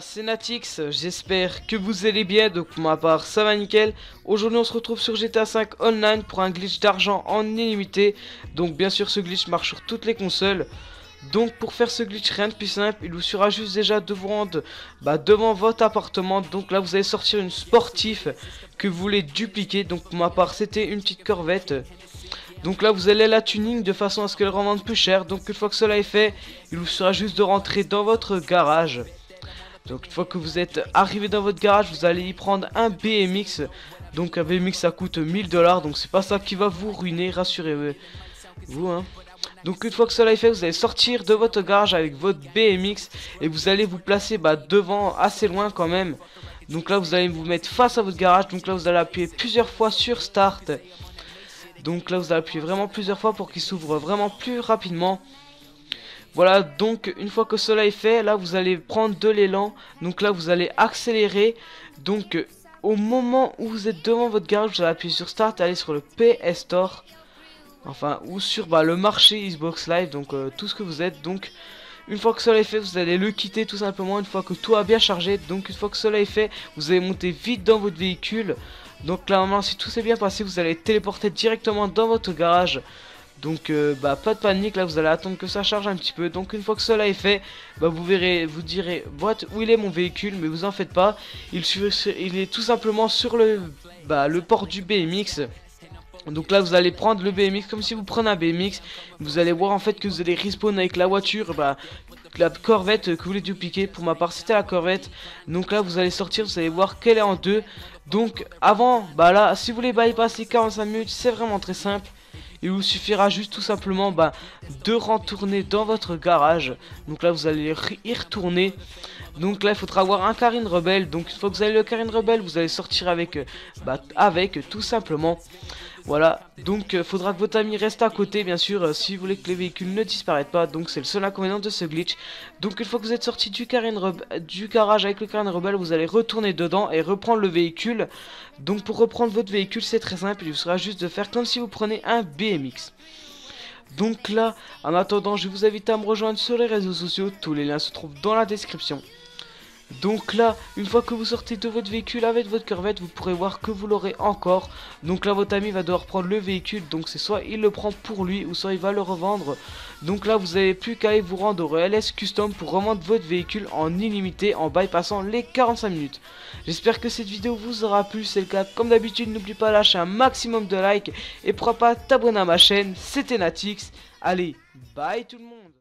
c'est Natix, j'espère que vous allez bien, donc pour ma part ça va nickel. Aujourd'hui on se retrouve sur GTA 5 Online pour un glitch d'argent en illimité. Donc bien sûr ce glitch marche sur toutes les consoles. Donc pour faire ce glitch rien de plus simple, il vous suffira juste déjà de vous rendre bah, devant votre appartement. Donc là vous allez sortir une sportif que vous voulez dupliquer. Donc pour ma part c'était une petite corvette. Donc là vous allez la tuning de façon à ce qu'elle revende plus cher. Donc une fois que cela est fait, il vous sera juste de rentrer dans votre garage. Donc une fois que vous êtes arrivé dans votre garage, vous allez y prendre un BMX. Donc un BMX ça coûte 1000 dollars, donc c'est pas ça qui va vous ruiner, rassurez-vous. Hein. Donc une fois que cela est fait, vous allez sortir de votre garage avec votre BMX et vous allez vous placer bah, devant, assez loin quand même. Donc là vous allez vous mettre face à votre garage, donc là vous allez appuyer plusieurs fois sur Start. Donc là vous allez appuyer vraiment plusieurs fois pour qu'il s'ouvre vraiment plus rapidement. Voilà, donc une fois que cela est fait, là vous allez prendre de l'élan. Donc là vous allez accélérer. Donc euh, au moment où vous êtes devant votre garage, vous allez appuyer sur Start et aller sur le PS Store. Enfin, ou sur bah, le marché Xbox Live, donc euh, tout ce que vous êtes. Donc une fois que cela est fait, vous allez le quitter tout simplement. Une fois que tout a bien chargé, donc une fois que cela est fait, vous allez monter vite dans votre véhicule. Donc là, maintenant, si tout s'est bien passé, vous allez téléporter directement dans votre garage. Donc euh, bah pas de panique là vous allez attendre que ça charge un petit peu. Donc une fois que cela est fait bah vous verrez vous direz boîte où il est mon véhicule mais vous en faites pas. Il, il est tout simplement sur le bah, le port du BMX donc là vous allez prendre le BMX comme si vous prenez un BMX Vous allez voir en fait que vous allez respawn avec la voiture bah, La corvette que vous voulez dupliquer. Pour ma part c'était la corvette. Donc là vous allez sortir vous allez voir qu'elle est en deux. Donc avant bah là si vous voulez bypasser 45 minutes c'est vraiment très simple il vous suffira juste tout simplement bah, de retourner dans votre garage. Donc là vous allez y retourner. Donc là il faudra avoir un Karine Rebelle. Donc une fois que vous avez le Karine Rebelle, vous allez sortir avec, euh, bah, avec tout simplement. Voilà, donc euh, faudra que votre ami reste à côté, bien sûr, euh, si vous voulez que les véhicules ne disparaissent pas. Donc c'est le seul inconvénient de ce glitch. Donc une fois que vous êtes sorti du, garage avec le Karine Rebelle, vous allez retourner dedans et reprendre le véhicule. Donc pour reprendre votre véhicule, c'est très simple, il vous sera juste de faire comme si vous prenez un BMX. Donc là, en attendant, je vous invite à me rejoindre sur les réseaux sociaux, tous les liens se trouvent dans la description. Donc là, une fois que vous sortez de votre véhicule avec votre corvette, vous pourrez voir que vous l'aurez encore. Donc là, votre ami va devoir prendre le véhicule. Donc c'est soit il le prend pour lui ou soit il va le revendre. Donc là, vous n'avez plus qu'à aller vous rendre au LS Custom pour revendre votre véhicule en illimité en bypassant les 45 minutes. J'espère que cette vidéo vous aura plu. C'est le cas. Comme d'habitude, n'oublie pas de lâcher un maximum de likes et pourquoi pas t'abonner à ma chaîne. C'était Natix. Allez, bye tout le monde